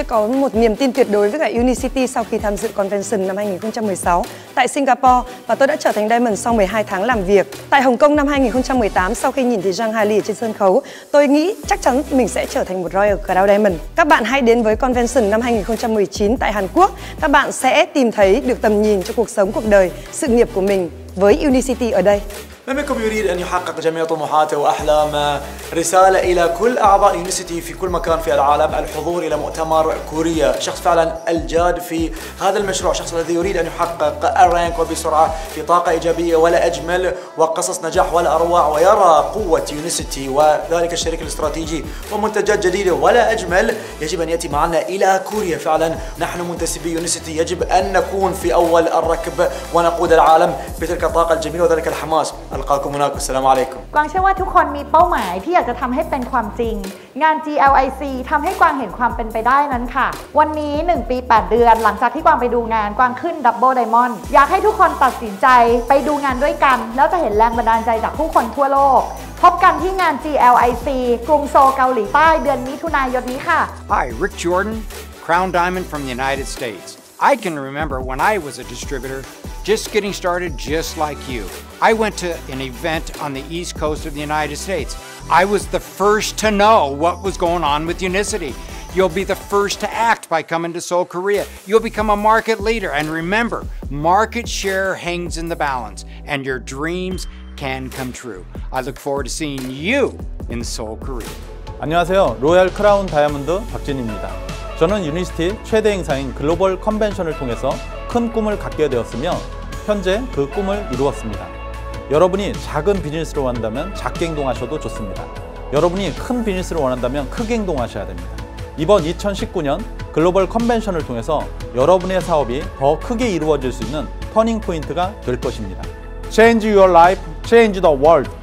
tôi có một niềm tin tuyệt đối với cả Unicity sau khi tham dự convention năm 2016 tại Singapore và tôi đã trở thành Diamond sau 12 tháng làm việc. Tại Hồng Kông năm 2018 sau khi nhìn thấy Zhang Hali ở trên sân khấu, tôi nghĩ chắc chắn mình sẽ trở thành một Royal Crown Diamond. Các bạn hãy đến với convention năm 2019 tại Hàn Quốc. Các bạn sẽ tìm thấy được tầm nhìn cho cuộc sống, cuộc đời, sự nghiệp của mình với Unicity ở đây. من منكم يريد أن يحقق جميع طموحاته وأحلامه رسالة إلى كل أعضاء Unicity في كل مكان في العالم الحضور إلى مؤتمر كوريا شخص فعلا الجاد في هذا المشروع شخص الذي يريد أن يحقق ال rank وبسرعة في طاقة إيجابية ولا أجمل وقصص نجاح ولا أروع ويرى قوة Unicity وذلك الشريك الاستراتيجي ومنتجات جديدة ولا أجمل يجب أن يأتي معنا إلى كوريا فعلا نحن منتسبي Unicity يجب أن نكون في أول الركب ونقود العالم بتلك الطاقة الجميلة وذلك الحماس ألقاكم هناك والسلام عليكم กวางเชื่อว่าทุกคนมีเป้าหมายที่อยากจะทำให้เป็นความจริง งาน GLIC ทำให้กวางเห็นความเป็นไปได้นั้นค่ะ วันนี้ 1 ปี 8 เดือน หลังจากที่กวางไปดูงานกวางขึ้นดับเบิลไดมอนด์อยากให้ทุกคนตัดสินใจไปดูงานด้วยกัน แล้วจะเห็นแรงบันดาลใจจากผู้คนทั่วโลก พบกันที่งาน GLIC กรุงโซลเกาหลีใต้เดือนมิถุนายนนี้ค่ะ Hi, Rick Jordan, Crown Diamond from the United States. I can remember when I was a distributor, just getting started just like you. I went to an event on the East Coast of the United States. I was the first to know what was going on with Unicity. You'll be the first to act by coming to Seoul, Korea. You'll become a market leader. And remember, market share hangs in the balance, and your dreams can come true. I look forward to seeing you in Seoul, Korea. 안녕하세요. 로얄 크라운 다이아몬드 박진입니다. 저는 유니스티 최대 행사인 글로벌 컨벤션을 통해서 큰 꿈을 갖게 되었으며 현재 그 꿈을 이루었습니다. 여러분이 작은 비즈니스를 원한다면 작게 행동하셔도 좋습니다. 여러분이 큰 비즈니스를 원한다면 크게 행동하셔야 됩니다. 이번 2019년 글로벌 컨벤션을 통해서 여러분의 사업이 더 크게 이루어질 수 있는 터닝 포인트가 될 것입니다. Change your life, change the world.